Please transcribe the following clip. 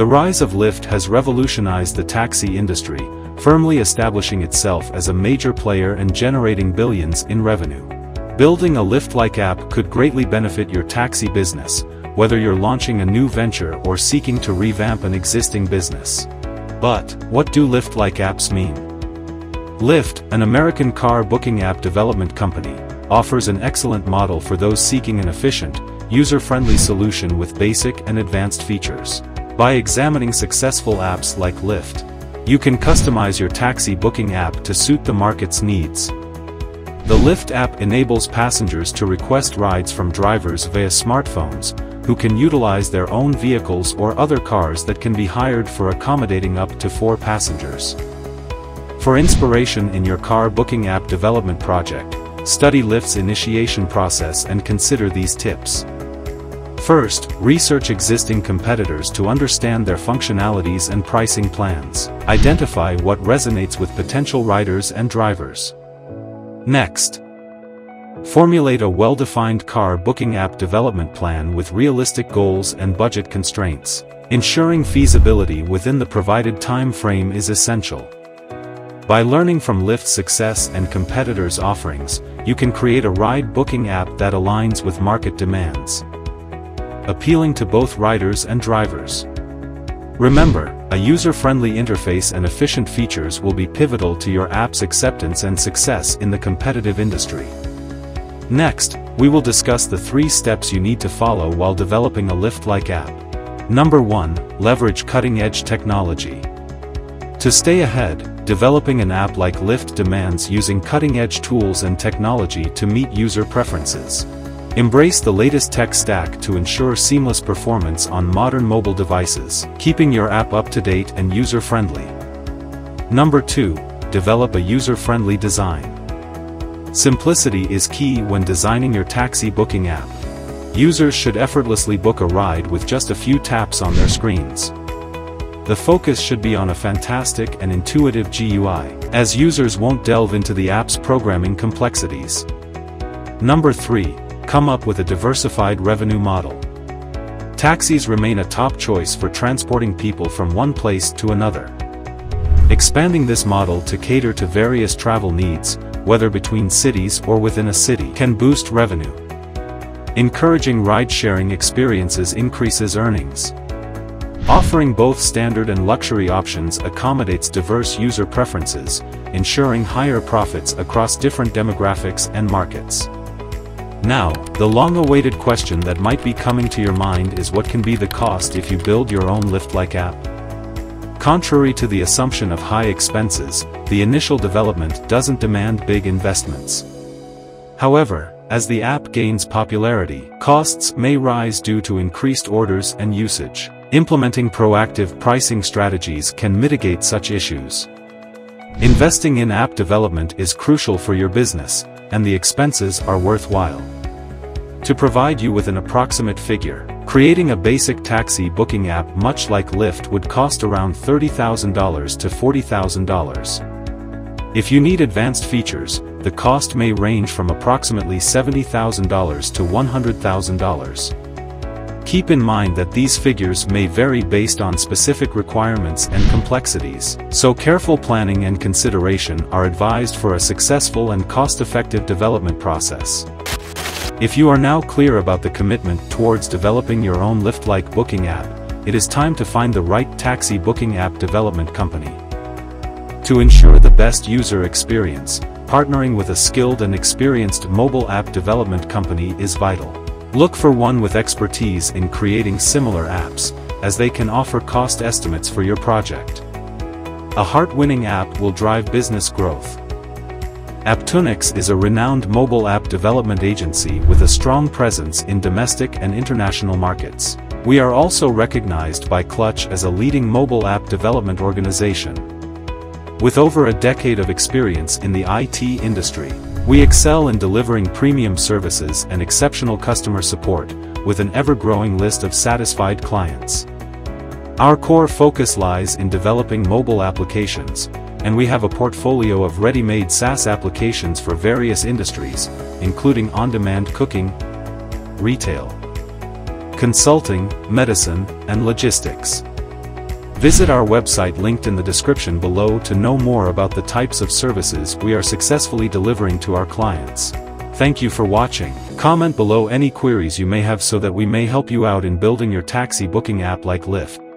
The rise of Lyft has revolutionized the taxi industry, firmly establishing itself as a major player and generating billions in revenue. Building a Lyft-like app could greatly benefit your taxi business, whether you're launching a new venture or seeking to revamp an existing business. But, what do Lyft-like apps mean? Lyft, an American car booking app development company, offers an excellent model for those seeking an efficient, user-friendly solution with basic and advanced features. By examining successful apps like Lyft, you can customize your taxi booking app to suit the market's needs. The Lyft app enables passengers to request rides from drivers via smartphones, who can utilize their own vehicles or other cars that can be hired for accommodating up to four passengers. For inspiration in your car booking app development project, study Lyft's initiation process and consider these tips. First, research existing competitors to understand their functionalities and pricing plans. Identify what resonates with potential riders and drivers. Next, formulate a well-defined car booking app development plan with realistic goals and budget constraints. Ensuring feasibility within the provided time frame is essential. By learning from Lyft's success and competitors' offerings, you can create a ride booking app that aligns with market demands appealing to both riders and drivers. Remember, a user-friendly interface and efficient features will be pivotal to your app's acceptance and success in the competitive industry. Next, we will discuss the three steps you need to follow while developing a Lyft-like app. Number 1. Leverage cutting-edge technology. To stay ahead, developing an app like Lyft demands using cutting-edge tools and technology to meet user preferences. Embrace the latest tech stack to ensure seamless performance on modern mobile devices, keeping your app up to date and user-friendly. Number 2. Develop a user-friendly design. Simplicity is key when designing your taxi booking app. Users should effortlessly book a ride with just a few taps on their screens. The focus should be on a fantastic and intuitive GUI, as users won't delve into the app's programming complexities. Number 3 come up with a diversified revenue model. Taxis remain a top choice for transporting people from one place to another. Expanding this model to cater to various travel needs, whether between cities or within a city, can boost revenue. Encouraging ride-sharing experiences increases earnings. Offering both standard and luxury options accommodates diverse user preferences, ensuring higher profits across different demographics and markets. Now, the long-awaited question that might be coming to your mind is what can be the cost if you build your own Lyft-like app? Contrary to the assumption of high expenses, the initial development doesn't demand big investments. However, as the app gains popularity, costs may rise due to increased orders and usage. Implementing proactive pricing strategies can mitigate such issues. Investing in app development is crucial for your business, and the expenses are worthwhile. To provide you with an approximate figure, creating a basic taxi booking app much like Lyft would cost around $30,000 to $40,000. If you need advanced features, the cost may range from approximately $70,000 to $100,000. Keep in mind that these figures may vary based on specific requirements and complexities, so careful planning and consideration are advised for a successful and cost-effective development process. If you are now clear about the commitment towards developing your own Lyft-like booking app, it is time to find the right taxi booking app development company. To ensure the best user experience, partnering with a skilled and experienced mobile app development company is vital. Look for one with expertise in creating similar apps, as they can offer cost estimates for your project. A heart-winning app will drive business growth. Apptunix is a renowned mobile app development agency with a strong presence in domestic and international markets. We are also recognized by Clutch as a leading mobile app development organization. With over a decade of experience in the IT industry, we excel in delivering premium services and exceptional customer support, with an ever-growing list of satisfied clients. Our core focus lies in developing mobile applications, and we have a portfolio of ready-made SaaS applications for various industries, including on-demand cooking, retail, consulting, medicine, and logistics. Visit our website linked in the description below to know more about the types of services we are successfully delivering to our clients. Thank you for watching. Comment below any queries you may have so that we may help you out in building your taxi booking app like Lyft.